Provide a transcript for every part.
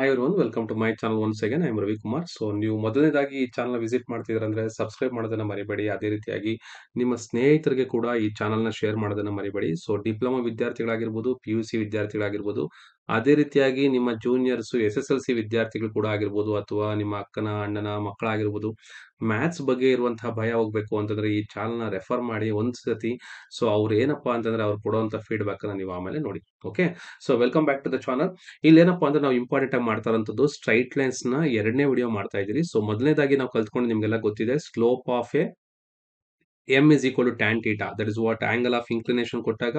Hi one welcome to my channel once again I am Ravikumar. So ನೀವು ಮೊದಲನೇದಾಗಿ ಈ channel visit ಮಾಡ್ತಿದ್ರಂದ್ರೆ subscribe ಮಾಡೋದನ್ನ ಮರಿಬೇಡಿ. ಅದೇ ರೀತಿಯಾಗಿ ನಿಮ್ಮ ಸ್ನೇಹಿತರಿಗೆ ಕೂಡ ಈ ಚಾನಲ್‌ನ ಶೇರ್ ಮಾಡೋದನ್ನ ಮರಿಬೇಡಿ. ಸೊ ಡಿಪ್ಲೊಮಾ ವಿದ್ಯಾರ್ಥಿಗಳಾಗಿರ್ಬೋದು, ಪಿಯುಸಿ ವಿದ್ಯಾರ್ಥಿಗಳಾಗಿರ್ಬೋದು, ಅದೇ ರೀತಿಯಾಗಿ ನಿಮ್ಮ ಜೂನಿಯರ್ಸ್, ಸಿ ವಿದ್ಯಾರ್ಥಿಗಳು ಕೂಡ ಆಗಿರ್ಬೋದು ಅಥವಾ ನಿಮ್ಮ ಅಕ್ಕನ, ಅಣ್ಣನ ಮಕ್ಕಳಾಗಿರ್ಬೋದು, ಮ್ಯಾಥ್ಸ್ ಬಗ್ಗೆ ಇರುವಂತಹ ಭಯ ಹೋಗ್ಬೇಕು ಅಂತಂದ್ರೆ ಈ ಚಾನಲ್‌ನ ರೆಫರ್ ಮಾಡಿ ಒಂದ್ ಸತಿ. ಸೊ ಅವ್ರು ಏನಪ್ಪಾ ಅಂತಂದ್ರೆ ಅವ್ರು ಕೊಡುವಂತ ಫೀಡ್ಬ್ಯಾಕನ್ನು ನೀವು ಆಮೇಲೆ ನೋಡಿ. Okay. So welcome back to the channel. ಇಲ್ಲೇನಪ್ಪಾ ಅಂದ್ರೆ ನಾವು ಇಂಪಾರ್ಟೆಂಟ್ ಆಗಿ ಮಾಡ್ತಾ ಸ್ಟ್ರೈಟ್ ಲೈನ್ಸ್ನ ಎರಡನೇ ವಿಡಿಯೋ ಮಾಡ್ತಾ ಇದ್ದೀರಿ. ಸೊ ಮೊದಲನೇದಾಗಿ ನಾವು ಕಲ್ತ್ಕೊಂಡು ನಿಮ್ಗೆಲ್ಲ ಗೊತ್ತಿದೆ slope of a m is equal to tan theta that is what angle of inclination ಕೊಟ್ಟಾಗ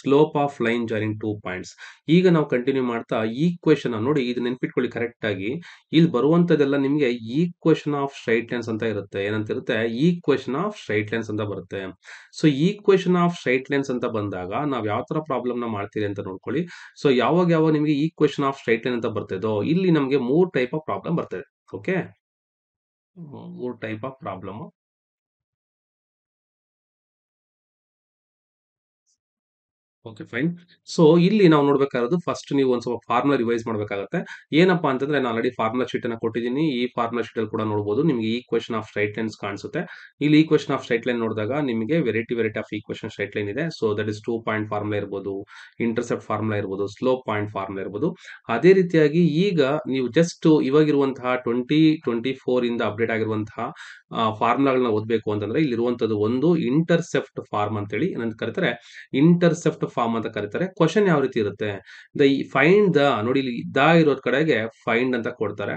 slope of line joining two points. ಈಗ ನಾವು ಕಂಟಿನ್ಯೂ ಮಾಡ್ತಾ ಈಕ್ವೇಷನ್ ನೋಡಿ, ಇದು ನೆನ್ಪಿಟ್ಕೊಳ್ಳಿ ಕರೆಕ್ಟ್ ಆಗಿ. ಇಲ್ಲಿ ಬರುವಂತದೆಲ್ಲ ನಿಮಗೆ ಈ ಕ್ವೆಶನ್ ಆಫ್ ಸ್ಟ್ರೈಟ್ ಲೈನ್ಸ್ ಅಂತ ಇರುತ್ತೆ. ಏನಂತ ಇರುತ್ತೆ ಕ್ವೆಶನ್ ಆಫ್ ಸ್ಟ್ರೈಟ್ ಲೈನ್ಸ್ ಅಂತ ಬರುತ್ತೆ. So equation of straight lines ಅಂತ ಬಂದಾಗ ನಾವು ಯಾವ ತರ ಪ್ರಾಬ್ಲಮ್‌ನ ಮಾಡ್ತೀರಿ ಅಂತ ನೋಡ್ಕೊಳ್ಳಿ. ಸೊ ಯಾವಾಗ ಯಾವಾಗ ನಿಮಗೆ ಈಕ್ವೇಷನ್ ಆಫ್ ಸ್ಟ್ರೈಟ್ ಲೈನ್ ಅಂತ ಬರ್ತದೋ, ಇಲ್ಲಿ ನಮಗೆ ಮೂರು ಟೈಪ್ ಆಫ್ ಪ್ರಾಬ್ಲಮ್ ಬರ್ತದೆ. ಓಕೆ. ಮೂರು type of problem. Okay fine. So ಇಲ್ಲಿ ನಾವು ನೋಡ್ಬೇಕಾಗಿರೋದು ಫಸ್ಟ್ ನೀವು ಒಂದು ಸ್ವಲ್ಪ ಫಾರ್ಮುಲಾ ರಿವೈಸ್ ಮಾಡಬೇಕಾಗುತ್ತೆ ಏನಪ್ಪಾ ಅಂತಂದ್ರೆ ನಾನು ಆಲ್ರೆಡಿ ಫಾರ್ಮುಲಾ ಶೀಟ್ ಅನ್ನ ಕೊಟ್ಟಿದ್ದೀನಿ. ಈ ಫಾರ್ಮುಲಾ ಶೀಟ್ ಅಲ್ಲಿ ಕೂಡ ನೋಡಬಹುದು. ನಿಮಗೆ ಈಕ್ವೇಶನ್ ಆಫ್ ಸ್ಟ್ರೈಟ್ ಲೈನ್ಸ್ ಕಾಣಿಸುತ್ತೆ. ಇಲ್ಲಿ ಈಕ್ವೇಶನ್ ಆಫ್ ಸ್ಟ್ರೈಟ್ ಲೈನ್ ನೋಡಿದಾಗ ನಿಮಗೆ variety variety of equation straight line ಇದೆ. So that is two point formula ಇರ್ಬೋದು, ಇಂಟರ್ಸೆಪ್ಟ್ ಫಾರ್ಮುಲಾ ಇರ್ಬೋದು, ಸ್ಲೋ ಪಾಯಿಂಟ್ ಫಾರ್ಮುಲಾ ಇರ್ಬೋದು. ಅದೇ ರೀತಿಯಾಗಿ ಈಗ ನೀವು ಜಸ್ಟ್ ಇವಾಗಿರುವಂತಹ 2024 ಇಂದ ಅಪ್ಡೇಟ್ ಆಗಿರುವಂತಹ ಫಾರ್ಮುಲಾಗಳನ್ನ ಓದಬೇಕು ಅಂತಂದ್ರೆ ಇಲ್ಲಿರುವಂತದ್ದು ಒಂದು ಇಂಟರ್ಸೆಪ್ಟ್ ಫಾರ್ಮ್ ಅಂತೇಳಿ ಏನಂತ ಕರೀತಾರೆ ಇಂಟರ್ಸೆಪ್ಟ್ ಫಾರ್ಮ್ ಅಂತ ಕರೀತಾರೆ. ಕ್ವಶನ್ ಯಾವ ರೀತಿ ಇರುತ್ತೆ? ದ ಈ ಫೈಂಡ್ ದ ನೋಡಿ ಇಲ್ಲಿ ದ ಇರೋದ್ ಕಡೆಗೆ ಫೈಂಡ್ ಅಂತ ಕೊಡ್ತಾರೆ.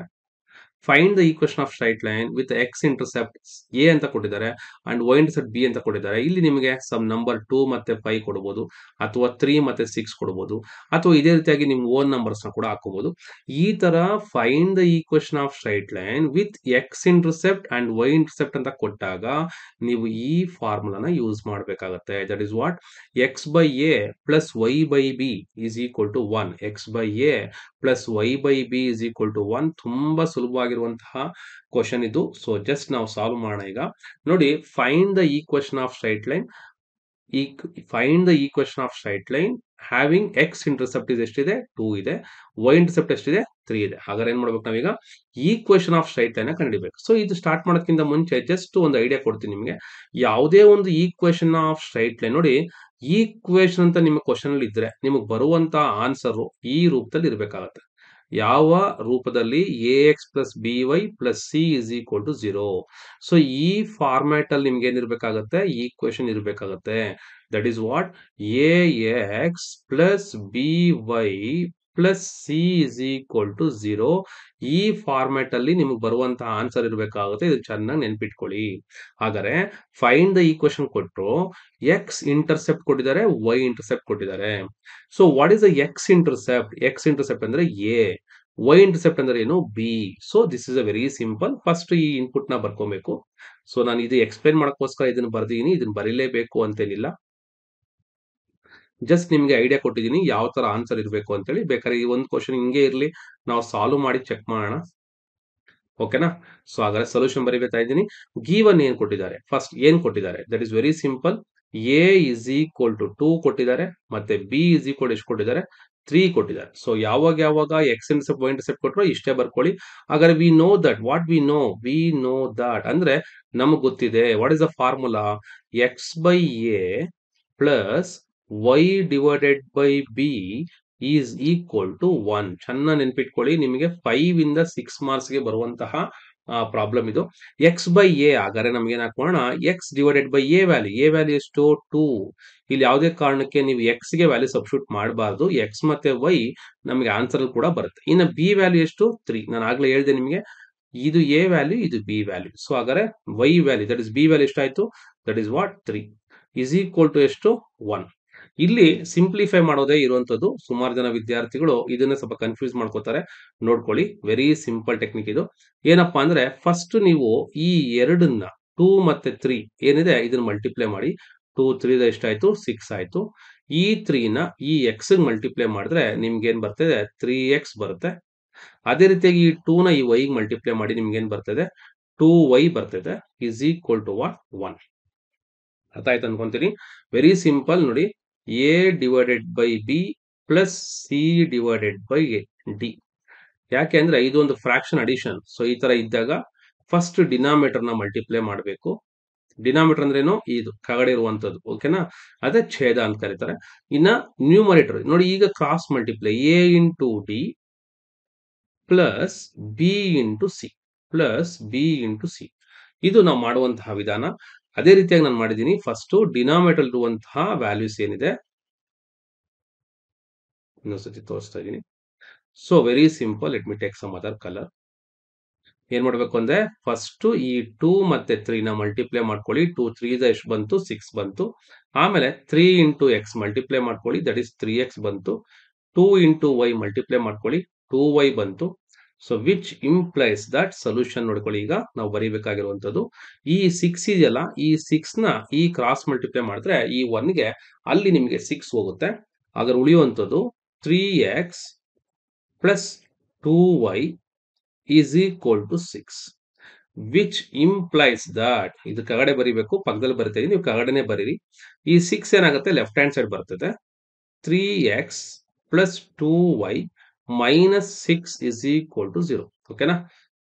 Find the equation of straight line with x intercept a ಅಂತ ಕೊಟ್ಟಿದ್ದಾರೆ ಅಂಡ್ ವೈ ಇಂಟರ್ಸೆಪ್ಟ್ ಬಿ ಅಂತ ಕೊಟ್ಟಿದ್ದಾರೆ. ಇಲ್ಲಿ ನಿಮಗೆ ಸಮ್ ನಂಬರ್ ಟೂ ಮತ್ತೆ ಫೈವ್ ಕೊಡಬಹುದು ಅಥವಾ ತ್ರೀ ಮತ್ತೆ ಸಿಕ್ಸ್ ಕೊಡಬಹುದು ಅಥವಾ ಇದೇ ರೀತಿಯಾಗಿ ನಿಮ್ಮ ಓನ್ ನಂಬರ್ಸ್‌ನ ಕೂಡ ಹಾಕೋಬಹುದು. ಈ ತರ find the equation of straight line with x intercept and y intercept ಅಂತ ಕೊಟ್ಟಾಗ ನೀವು ಈ ಫಾರ್ಮುಲಾನ ಯೂಸ್ ಮಾಡಬೇಕಾಗುತ್ತೆ. That is what x by a plus y by b is equal to one x by a plus y by b is equal to one ತುಂಬಾ ಸುಲಭವಾಗಿರುವಂತಹ question ಇದು. So just ನಾವು ಸಾಲ್ವ್ ಮಾಡೋಣ ಈಗ. ನೋಡಿ find the equation of straight line ಈ find the equation of straight line having x intercept is ಎಷ್ಟಿದೆ two ಇದೆ. ವೈ ಇಂಟರ್ಸೆಪ್ಟ್ ಎಷ್ಟಿದೆ ತ್ರೀ ಇದೆ. ಹಾಗಾದ್ರೆ ಏನ್ ಮಾಡ್ಬೇಕು ನಾವೀಗ ಕ್ವಶನ್ ಆಫ್ ಸ್ಟ್ರೈಟ್ ಲೈನ್ ಕಂಡಿಬೇಕು ಸೊ ಇದು ಸ್ಟಾರ್ಟ್ ಮಾಡೋದಕ್ಕಿಂತ ಮುಂಚೆ ಜಸ್ಟ್ ಒಂದು ಐಡಿಯಾ ಕೊಡ್ತೀನಿ ನಿಮಗೆ. ಯಾವುದೇ ಒಂದು ಈಕ್ವೇಷನ್ ಆಫ್ ಸ್ಟ್ರೈಟ್ ಲೈನ್ ನೋಡಿ ಈಕ್ವೇಷನ್ ಅಂತ ನಿಮ್ಮ ಕ್ವಶನ್ ಅಲ್ಲಿ ಇದ್ರೆ ನಿಮಗೆ ಬರುವಂತ ಆನ್ಸರ್ ಈ ರೂಪದಲ್ಲಿ ಇರಬೇಕಾಗತ್ತೆ. ಯಾವ ರೂಪದಲ್ಲಿ a x plus b y plus c is equal to zero so ಈ ಫಾರ್ಮ್ಯಾಟ್ ಅಲ್ಲಿ ನಿಮ್ಗೆ ಏನಿರ್ಬೇಕಾಗತ್ತೆ ಈ ಕ್ವೇಶನ್ ಇರಬೇಕಾಗುತ್ತೆ. That is what a x plus b y plus c is equal to zero ಈ ಫಾರ್ಮ್ಯಾಟ್ ಅಲ್ಲಿ ನಿಮಗೆ ಬರುವಂತಹ ಆನ್ಸರ್ ಇರಬೇಕಾಗುತ್ತೆ. ಇದು ಚೆನ್ನಾಗಿ ನೆನ್ಪಿಟ್ಕೊಳ್ಳಿ ಹಾಗಾದ್ರೆ ಫೈಂಡ್ ದ ಈಕ್ವೇಶನ್ ಕೊಟ್ಟರು ಎಕ್ಸ್ ಇಂಟರ್ಸೆಪ್ಟ್ ಕೊಟ್ಟಿದ್ದಾರೆ, ವೈ ಇಂಟರ್ಸೆಪ್ಟ್ ಕೊಟ್ಟಿದ್ದಾರೆ. So what is the x intercept? X intercept ಅಂದ್ರೆ ಎ. ವೈ ಇಂಟರ್ಸೆಪ್ಟ್ ಅಂದ್ರೆ ಏನು b. So this is a very simple. First ಈ ಇನ್ಪುಟ್ನ ಬರ್ಕೋಬೇಕು ಸೊ ನಾನು ಇದು ಎಕ್ಸ್‌ಪ್ಲೇನ್ ಮಾಡಕ್ಕೋಸ್ಕರ ಇದನ್ನ ಬರ್ದಿದ್ದೀನಿ. ಇದನ್ನ ಬರೀಲೇಬೇಕು ಅಂತೇನಿಲ್ಲ. ಜಸ್ಟ್ ನಿಮ್ಗೆ ಐಡಿಯಾ ಕೊಟ್ಟಿದ್ದೀನಿ, ಯಾವ ತರ ಆನ್ಸರ್ ಇರಬೇಕು ಅಂತೇಳಿ. ಬೇಕಾದ್ರೆ ಈ ಒಂದು ಕ್ವಶನ್ ಹಿಂಗೆ ಇರಲಿ, ನಾವು ಸಾಲ್ವ್ ಮಾಡಿ ಚೆಕ್ ಮಾಡೋಣ. ಓಕೆನಾ? ಸೊ ಹಾಗಾದ್ರೆ ಸೊಲ್ಯೂಷನ್ ಬರೀಬೇಕಾ ಇದ್ದೀನಿ. ಗೀವನ್ ಏನ್ ಕೊಟ್ಟಿದ್ದಾರೆ? ಫಸ್ಟ್ ಏನ್ ಕೊಟ್ಟಿದ್ದಾರೆ? That is very simple. A is equal to two ಕೊಟ್ಟಿದ್ದಾರೆ, ಮತ್ತೆ ಬಿ ಇಸ್ ಈಕ್ವಲ್ ಎಷ್ಟು ಕೊಟ್ಟಿದ್ದಾರೆ? ತ್ರೀ ಕೊಟ್ಟಿದ್ದಾರೆ. ಸೊ ಯಾವಾಗ ಯಾವಾಗ ಎಕ್ಸ್ ಇಂಟರ್ಸೆಪ್ಟ್ ವೈ ಇಂಟರ್ಸೆಪ್ಟ್ ಕೊಟ್ರೋ ಇಷ್ಟೇ ಬರ್ಕೊಳ್ಳಿ. ಹಾಗಾದ್ರೆ we know that what we know we know that ಅಂದ್ರೆ ನಮಗೆ ಗೊತ್ತಿದೆ. What is the formula? X by a plus y divided by b is equal to 1 ಚೆನ್ನಾಗಿ ನೆನ್ಪಿಟ್ಕೊಳ್ಳಿ, ನಿಮಗೆ 5 ಇಂದ 6 ಮಾರ್ಕ್ಸ್‌ಗೆ ಬರುವಂತಹ ಪ್ರಾಬ್ಲಮ್ ಇದು. ಎಕ್ಸ್ ಬೈ ಎ ಆದರೆ ನಮ್ಗೆ ಏನ್ ಹಾಕೋಣ x divided by a value. A value ಎಷ್ಟು? 2 ಇಲ್ಲಿ ಯಾವುದೇ ಕಾರಣಕ್ಕೆ ನೀವು ಎಕ್ಸ್‌ಗೆ ವ್ಯಾಲ್ಯೂ ಸಬ್ಸ್ಟಿಟ್ಯೂಟ್ ಮಾಡಬಾರ್ದು ಎಕ್ಸ್ ಮತ್ತೆ ವೈ ನಮಗೆ ಆನ್ಸರ್ ಕೂಡ ಬರುತ್ತೆ. ಇನ್ನು ಬಿ ವ್ಯಾಲ್ಯೂ ಎಷ್ಟು? 3 ನಾನು ಆಗ್ಲೇ ಹೇಳಿದೆ ನಿಮಗೆ. ಇದು ಎ ವ್ಯಾಲ್ಯೂ ಇದು ಬಿ ವ್ಯಾಲ್ಯೂ. ಸೊ ಹಾಗಾದ್ರೆ y value that is b value ಎಷ್ಟಾಯ್ತು? That is what 3 is equal to ಎಷ್ಟು? 1 ಇಲ್ಲಿ ಸಿಂಪ್ಲಿಫೈ ಮಾಡೋದೇ ಇರುವಂತದ್ದು. ಸುಮಾರು ಜನ ವಿದ್ಯಾರ್ಥಿಗಳು ಇದನ್ನ ಸ್ವಲ್ಪ ಕನ್ಫ್ಯೂಸ್ ಮಾಡ್ಕೋತಾರೆ. ನೋಡ್ಕೊಳ್ಳಿ ವೆರಿ ಸಿಂಪಲ್ ಟೆಕ್ನಿಕ್ ಇದು. ಏನಪ್ಪಾ ಅಂದ್ರೆ ಫಸ್ಟ್ ನೀವು ಈ ಎರಡನ್ನ ಟೂ ಮತ್ತೆ ತ್ರೀ ಏನಿದೆ ಇದನ್ನ ಮಲ್ಟಿಪ್ಲೈ ಮಾಡಿ. 2 3 ದ ಎಷ್ಟಾಯ್ತು? ಸಿಕ್ಸ್ ಆಯ್ತು. ಈ 3 ನ ಈ ಎಕ್ಸ್ ಮಲ್ಟಿಪ್ಲೈ ಮಾಡಿದ್ರೆ ನಿಮ್ಗೆ ಏನ್ ಬರ್ತದೆ? 3x ಬರುತ್ತೆ. ಅದೇ ರೀತಿಯಾಗಿ ಈ ಟೂ ನ ಈ ವೈಗೆ ಮಲ್ಟಿಪ್ಲೈ ಮಾಡಿ ನಿಮ್ಗೆ ಏನ್ ಬರ್ತದೆ? 2y ಬರ್ತದೆ. Is equal to what? One ಅರ್ಥ ಆಯ್ತು ಅನ್ಕೊಂತೀನಿ. ವೆರಿ ಸಿಂಪಲ್ ನೋಡಿ. A divided by b plus c divided by d. ಯಾಕೆ ಅಂದ್ರೆ ಇದೊಂದು ಫ್ರಾಕ್ಷನ್ ಅಡಿಷನ್ ಸೊ ಈ ತರ ಇದ್ದಾಗ ಫಸ್ಟ್ ಡಿನಾಮಿನೇಟರ್ನ ಮಲ್ಟಿಪ್ಲೈ ಮಾಡಬೇಕು. ಡಿನಾಮಿನೇಟರ್ ಅಂದ್ರೇನು ಇದು, ಕಗಡೆ ಇರುವಂತದ್ದು. ಓಕೆನಾ ಅದೇ ಛೇದ ಅಂತ ಕರೀತಾರೆ. ಇನ್ನ ನ್ಯೂಮರೇಟರ್ ನೋಡಿ, ಈಗ cross multiply a into d plus b into c plus b into c ಇದು ನಾವು ಮಾಡುವಂತಹ ವಿಧಾನ. ಅದೇ ರೀತಿಯಾಗಿ ನಾನು ಮಾಡಿದ್ದೀನಿ. ಫಸ್ಟ್ ಡಿನಾಮಿನೇಟರ್ ಇರುವಂತಹ ವ್ಯಾಲ್ಯೂಸ್ ಏನಿದೆ? ಇನ್ನೊಂದ್ಸತಿ ತೋರಿಸ್ತಾ ಇದ್ದೀನಿ. So very simple it me take some other colour ಏನ್ ಮಾಡ್ಬೇಕು ಅಂದ್ರೆ ಫಸ್ಟ್ ಈ ಟೂ ಮತ್ತೆ ತ್ರೀನ ಮಲ್ಟಿಪ್ಲೈ ಮಾಡ್ಕೊಳ್ಳಿ. ಟೂ ತ್ರೀ ಎಷ್ಟು ಬಂತು? ಸಿಕ್ಸ್ ಬಂತು. ಆಮೇಲೆ ತ್ರೀ ಇಂಟು ಎಕ್ಸ್ ಮಲ್ಟಿಪ್ಲೈ ಮಾಡ್ಕೊಳ್ಳಿ. ದಟ್ ಇಸ್ ತ್ರೀ ಎಕ್ಸ್ ಬಂತು. ಟೂ ಇಂಟು ವೈ ಮಲ್ಟಿಪ್ಲೈ ಮಾಡ್ಕೊಳ್ಳಿ. ಟೂ ವೈ ಬಂತು. So which implies that solution ನೋಡ್ಕೊಳ್ಳಿ. ಈಗ ನಾವು ಬರೀಬೇಕಾಗಿರುವಂತದ್ದು ಈ ಸಿಕ್ಸ್ ಇದೆಯಲ್ಲ, ಈ ಸಿಕ್ಸ್ನ ಈ ಕ್ರಾಸ್ ಮಲ್ಟಿಪ್ಲೈ ಮಾಡಿದ್ರೆ ಈ ಒನ್ಗೆ ಅಲ್ಲಿ ನಿಮಗೆ ಸಿಕ್ಸ್ ಹೋಗುತ್ತೆ. ಹಾಗಾದ್ರೆ ಉಳಿಯುವಂಥದ್ದು three x plus two y is equal to six which implies that ಇದು ಕಗಡೆ ಬರೀಬೇಕು, ಪಕ್ಕದಲ್ಲಿ ಬರಿತಾ ನೀವು ಕಗಡೆನೆ ಬರೀರಿ. ಈ ಸಿಕ್ಸ್ ಏನಾಗುತ್ತೆ? ಲೆಫ್ಟ್ ಹ್ಯಾಂಡ್ ಸೈಡ್ ಬರ್ತದೆ. Three x plus two y minus six is equal to zero ಓಕೆನಾ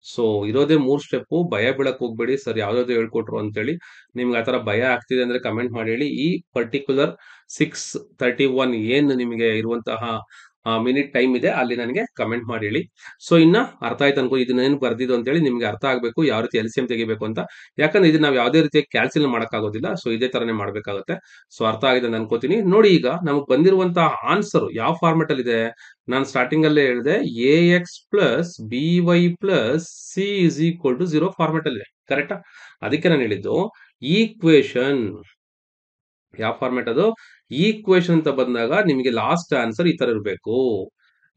ಸೊ ಇರೋದೇ ಮೂರ್ ಸ್ಟೆಪ್ ಭಯ ಬೀಳಕ್ ಹೋಗ್ಬೇಡಿ. ಸರ್ ಯಾವ್ದಾದ್ರು ಹೇಳ್ಕೊಟ್ರು ಅಂತೇಳಿ ನಿಮ್ಗೆ ಆತರ ಭಯ ಆಗ್ತಿದೆ ಅಂದ್ರೆ ಕಮೆಂಟ್ ಮಾಡಿ ಹೇಳಿ. ಈ ಪರ್ಟಿಕ್ಯುಲರ್ ಸಿಕ್ಸ್ ತರ್ಟಿ ಒನ್ ಏನ್ ನಿಮಗೆ ಇರುವಂತಹ ಮಿನಿಟ್ ಟೈಮ್ ಇದೆ, ಅಲ್ಲಿ ನನಗೆ ಕಮೆಂಟ್ ಮಾಡಿ ಹೇಳಿ. ಸೊ ಇನ್ನ ಅರ್ಥ ಆಯ್ತು ಅನ್ಕೋ ಇದನ್ನೇನು ಬರ್ದಿದ್ದು ಅಂತ ಹೇಳಿ ನಿಮ್ಗೆ ಅರ್ಥ ಆಗ್ಬೇಕು, ಯಾವ ರೀತಿ ಎಲ್ ಸಿ ತೆಗಿಬೇಕು ಅಂತ. ಯಾಕಂದ್ರೆ ಇದನ್ನ ನಾವು ಯಾವುದೇ ರೀತಿಯ ಕ್ಯಾಲ್ಸಿಲ್ ಮಾಡೋಕ್ಕಾಗೋದಿಲ್ಲ ಸೊ ಇದೇ ತರನೇ ಮಾಡಬೇಕಾಗುತ್ತೆ. ಸೊ ಅರ್ಥ ಆಗಿದೆ ಅಂತ ಅನ್ಕೋತೀನಿ. ನೋಡಿ ಈಗ ನಮಗೆ ಬಂದಿರುವಂತಹ ಆನ್ಸರ್ ಯಾವ ಫಾರ್ಮೆಟ್ ಅಲ್ಲಿ ಇದೆ? ನಾನು ಸ್ಟಾರ್ಟಿಂಗ್ ಅಲ್ಲೇ ಹೇಳಿದೆ a x plus b y plus c is equal to zero format ಅಲ್ಲಿ. ಕರೆಕ್ಟಾ ಅದಕ್ಕೆ ನಾನು ಹೇಳಿದ್ದು ಈಕ್ವೇಶನ್ ಯಾವ ಫಾರ್ಮೆಟ್ ಅದು? ಈಕ್ವೇಶನ್ ಅಂತ ಬಂದಾಗ ನಿಮಗೆ ಲಾಸ್ಟ್ ಆನ್ಸರ್ ಈ ತರ ಇರಬೇಕು.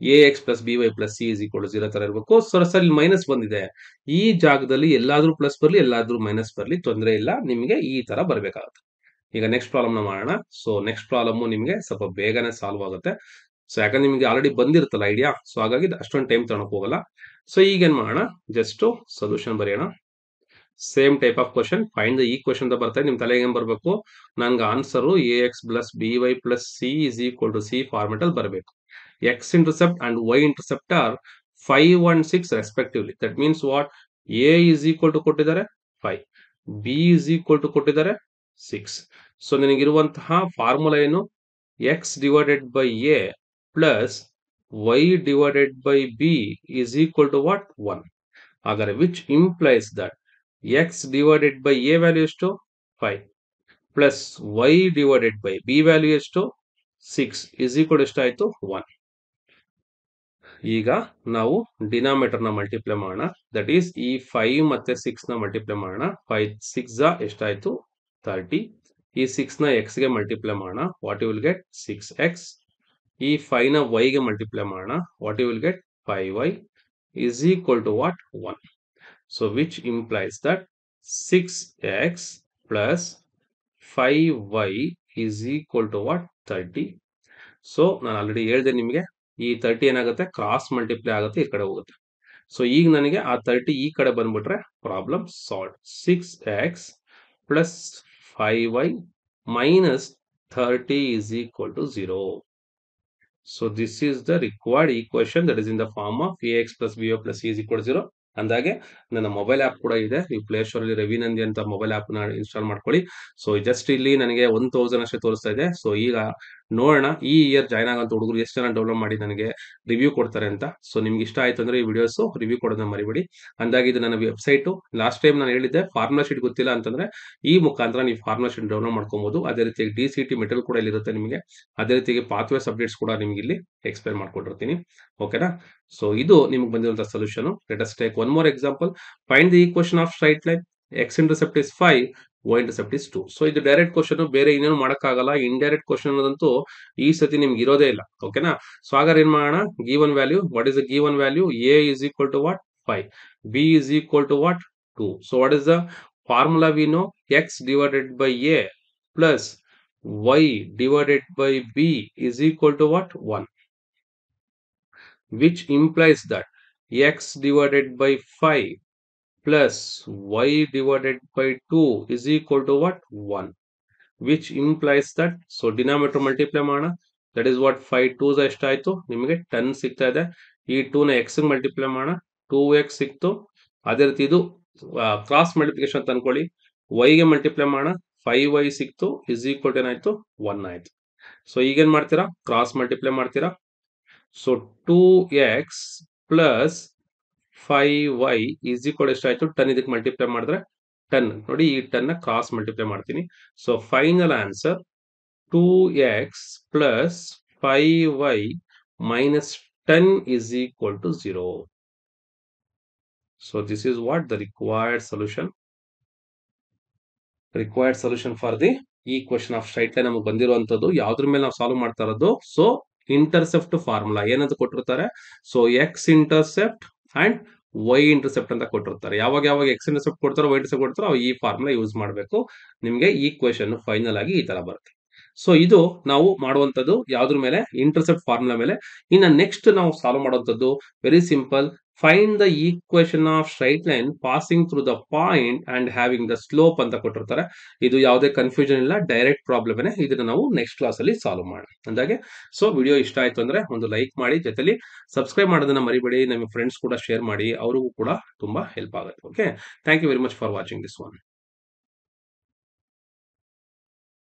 A x plus b y plus c is equal zero ತರ ಇರಬೇಕು. ಸರ್ ಇಲ್ಲಿ ಮೈನಸ್ ಬಂದಿದೆ. ಈ ಜಾಗದಲ್ಲಿ ಎಲ್ಲಾದ್ರೂ ಪ್ಲಸ್ ಬರಲಿ, ಎಲ್ಲಾದ್ರೂ ಮೈನಸ್ ಬರಲಿ, ತೊಂದರೆ ಇಲ್ಲ. ನಿಮಗೆ ಈ ತರ ಬರಬೇಕಾಗುತ್ತೆ. ಈಗ ನೆಕ್ಸ್ಟ್ ಪ್ರಾಬ್ಲಮ್ನ ಮಾಡೋಣ. ಸೊ ನೆಕ್ಸ್ಟ್ ಪ್ರಾಬ್ಲಮ್ ನಿಮಗೆ ಸ್ವಲ್ಪ ಬೇಗನೆ ಸಾಲ್ವ್ ಆಗುತ್ತೆ. ಸೊ ಯಾಕಂದ್ರೆ ನಿಮಗೆ ಆಲ್ರೆಡಿ ಬಂದಿರುತ್ತಲ್ಲ ಐಡಿಯಾ ಸೊ ಹಾಗಾಗಿ ಅಷ್ಟೊಂದು ಟೈಮ್ ತಗೊಳಕ್ ಹೋಗಲ್ಲ. ಸೊ ಈಗ ಏನ್ ಮಾಡೋಣ? ಜಸ್ಟ್ ಸೊಲ್ಯೂಷನ್ ಬರೆಯೋಣ. Same type of question find the equation ಅಂತ ಬರ್ತಾ ನಿಮ್ ತಲೆಗೆ ಏನ್ ಬರಬೇಕು? ನನ್ಗೆ answer a x plus b y plus c is equal to c format ಅಲ್ಲಿ ಬರಬೇಕು. X intercept and y intercept are five one six respectively that means what a is equal to ಕೊಟ್ಟಿದ್ದಾರೆ five b is equal to ಕೊಟ್ಟಿದ್ದಾರೆ six so ನಿನಗಿರುವಂತಹ formula ಏನು? X divided by a plus y divided by b is equal to what one ಹಾಗಾದ್ರೆ which implies that x divided by a value ಎಷ್ಟು five plus y divided by b value ಎಷ್ಟು six is equal ಎಷ್ಟಾಯ್ತು one ಈಗ ನಾವು ಡಿನಾಮಿನೇಟರ್ನ multiply ಮಾಡೋಣ. That is ಈ five ಮತ್ತೆ ಸಿಕ್ಸ್ನ ಮಲ್ಟಿಪ್ಲೈ ಮಾಡೋಣ. ಫೈವ್ ಸಿಕ್ಸ್ ಎಷ್ಟಾಯ್ತು ತರ್ಟಿ ಈ ಸಿಕ್ಸ್ನ ಎಕ್ಸ್ಗೆ ಮಲ್ಟಿಪ್ಲೈ ಮಾಡೋಣ. What you will get six x ಈ ಫೈವ್ನ ವೈ ಗೆ ಮಲ್ಟಿಪ್ಲೈ ಮಾಡೋಣ. What you will get five y is equal to what one so which implies x plus five y is equal to what thirty so ನಾನು already ಹೇಳಿದೆ ನಿಮಗೆ, ಈ thirty ಏನಾಗುತ್ತೆ? Cross multiply ಆಗುತ್ತೆ, ಈ ಕಡೆ ಹೋಗುತ್ತೆ. ಸೊ ಈಗ ನನಗೆ ಆ ತರ್ಟಿ ಈ ಕಡೆ ಬಂದ್ಬಿಟ್ರೆ problem solve six x plus five y minus thirty is equal to zero so this is the required equation that is in the form of a x plus b plus is equal zero ಅಂದಾಗೆ ನನ್ನ mobile app ಕೂಡ ಇದೆ. ನೀವು play ಅಲ್ಲಿ ರವಿನಂದಿ ಅಂತ mobile ಆಪ್ನ install ಮಾಡ್ಕೊಳ್ಳಿ. So just ಇಲ್ಲಿ ನನಗೆ ಒನ್ ತೌಸಂಡ್ ಅಷ್ಟೇ ತೋರಿಸ್ತಾ ಇದೆ. ಸೊ ಈಗ ನೋಡೋಣ. ಈ ಇಯರ್ ಜಾಯ್ನ್ ಆಗಂತ ಹುಡುಗರು ಎಷ್ಟು ಜನ ಡೌನ್ಲೋಡ್ ಮಾಡಿ ನನಗೆ ರಿವ್ಯೂ ಕೊಡ್ತಾರೆ ಅಂತ. ಸೊ ನಿಮ್ಗೆ ಇಷ್ಟ ಆಯ್ತು ಅಂದ್ರೆ ಈ ವಿಡಿಯೋಸ್ ರಿವ್ಯೂ ಕೊಡೋದನ್ನ ಮರಿಬೇಡಿ. ಅಂದಾಗಿ ಇದು ನನ್ನ ವೆಬ್ಸೈಟ್ ಲಾಸ್ಟ್ ಟೈಮ್ ನಾನು ಹೇಳಿದ್ದೆ ಫಾರ್ಮುಲಾ ಶೀಟ್ ಗೊತ್ತಿಲ್ಲ ಅಂತಂದ್ರೆ ಈ ಮುಖಾಂತರ ನೀವು ಫಾರ್ಮುಲಾ ಶೀಟ್ ಡೌನ್ಲೋಡ್ ಮಾಡ್ಕೊಬಹುದು ಅದೇ ರೀತಿ ಡಿ ಸಿ ಟಿ ಮೆಟೀರಿಯಲ್ ಕೂಡ ಇಲ್ಲಿರುತ್ತೆ ನಿಮಗೆ. ಅದೇ ರೀತಿ ಪಾತ್ವೇ ಅಪ್ಡೇಟ್ಸ್ ಕೂಡ ನಿಮ್ಗೆ ಇಲ್ಲಿ ಎಕ್ಸ್ಪ್ಲೈನ್ ಮಾಡ್ಕೊಂಡಿರ್ತೀನಿ. ಓಕೆನಾ ಸೊ ಇದು ನಿಮ್ಗೆ ಬಂದಿರುವಂತಹ solution let us take one more example find the equation of straight line x intercept is five y intercept is two so ಇದು ಡೈರೆಕ್ಟ್ ಕ್ವಶನ್ ಬೇರೆ ಇನ್ನೇನು ಮಾಡೋಕ್ಕಾಗಲ್ಲ. ಇಂಡೈರೆಕ್ಟ್ ಕ್ವಶನ್ ಅನ್ನೋದಂತೂ ಈ ಸತಿ ನಿಮ್ಗೆ ಇರೋದೇ ಇಲ್ಲ. ಓಕೆನಾ ಸೊ ಹಾಗಾದ್ರೆ ಏನ್ ಮಾಡೋಣ? Given value what is the given value a is equal to what five b is equal to what two so what is the formula we x divided by a plus y divided by b is equal to what one which implies that x divided by 5 plus y divided by 2 is equal to what? 1 which implies that, so denominator multiply ಮಾಡೋಣ. That is what 5 2s ಎಷ್ಟಾಯ್ತು ನಿಮಗೆ 10 ಸಿಗ್ತಾ ಇದೆ. ಈ two ನ X multiply ಮಾಡೋಣ. Two X ಸಿಕ್ತು. ಅದೇ ರೀತಿ ಇದು ಕ್ರಾಸ್ ಮಲ್ಟಿಪ್ಲಿಕೇಶನ್ ತಂದ್ಕೊಳ್ಳಿ. ವೈಗೆ ಮಲ್ಟಿಪ್ಲೈ ಮಾಡೋಣ. ಫೈವ್ ವೈ ಸಿಕ್ತು. ಇಸ್ ಈಕ್ವಲ್ ಟು ಏನಾಯ್ತು? ಒನ್ ಆಯ್ತು. ಸೊ ಈಗೇನ್ ಮಾಡ್ತೀರಾ? ಕ್ರಾಸ್ ಮಲ್ಟಿಪ್ಲೈ ಮಾಡ್ತೀರಾ? So two x plus five y is equal ಎಷ್ಟಾಯ್ತು ಟನ್ ಇದಕ್ಕೆ ಮಲ್ಟಿಪ್ಲೈ ಮಾಡಿದ್ರೆ ಟನ್ ನೋಡಿ ಈ ಟನ್ನ ಕಾಸ್ ಮಲ್ಟಿಪ್ಲೈ ಮಾಡ್ತೀನಿ. So final answer two x plus five y minus ten is equal to zero so this is what the required solution required solution for the ಈ question of straight line ನಮಗೆ ಬಂದಿರುವಂತದ್ದು ಯಾವ್ದ್ರ ಮೇಲೆ ನಾವು solve ಮಾಡ್ತಾ ಇರೋದು? So intercept formula ಏನಂತ ಕೊಟ್ಟಿರ್ತಾರೆ? So x intercept and y intercept ಅಂತ ಕೊಟ್ಟಿರ್ತಾರೆ. ಯಾವಾಗ ಯಾವಾಗ ಎಕ್ಸ್ ಇಂಟರ್ಸೆಪ್ಟ್ ಕೊಡ್ತಾರೋ ವೈ ಇಂಟರ್ಸೆಪ್ಟ್ ಕೊಡ್ತಾರೋ ಈ ಫಾರ್ಮುಲಾ ಯೂಸ್ ಮಾಡಬೇಕು. ನಿಮಗೆ ಈ ಕ್ವೆಶನ್ ಫೈನಲ್ ಆಗಿ ಈ ತರ ಬರುತ್ತೆ. ಸೊ ಇದು ನಾವು ಮಾಡುವಂತದ್ದು ಯಾವ್ದ್ರ ಮೇಲೆ? ಇಂಟರ್ಸೆಪ್ಟ್ ಫಾರ್ಮುಲಾ ಮೇಲೆ. ಇನ್ನ ನೆಕ್ಸ್ಟ್ ನಾವು ಸಾಲ್ವ್ ಮಾಡುವಂಥದ್ದು very simple find the equation of straight line passing through the point and having the slope ಅಂತ ಕೊಟ್ಟಿರ್ತಾರೆ. ಇದು ಯಾವುದೇ ಕನ್ಫ್ಯೂಷನ್ ಇಲ್ಲ ಡೈರೆಕ್ಟ್ ಪ್ರಾಬ್ಲಮ್ ಇದನ್ನ ನಾವು ನೆಕ್ಸ್ಟ್ ಕ್ಲಾಸ್ ಅಲ್ಲಿ ಸಾಲ್ವ್ ಮಾಡೋಣ. ಅಂದಾಗೆ? ಸೊ ವಿಡಿಯೋ ಇಷ್ಟ ಆಯ್ತು ಅಂದ್ರೆ ಒಂದು ಲೈಕ್ ಮಾಡಿ. ಜೊತೆಲಿ ಸಬ್ಸ್ಕ್ರೈಬ್ ಮಾಡೋದನ್ನ ಮರಿಬೇಡಿ. ನಿಮ್ಮ ಫ್ರೆಂಡ್ಸ್ ಕೂಡ ಶೇರ್ ಮಾಡಿ. ಅವ್ರಿಗೂ ಕೂಡ ತುಂಬಾ ಹೆಲ್ಪ್ ಆಗುತ್ತೆ. Okay thank you very much for watching this one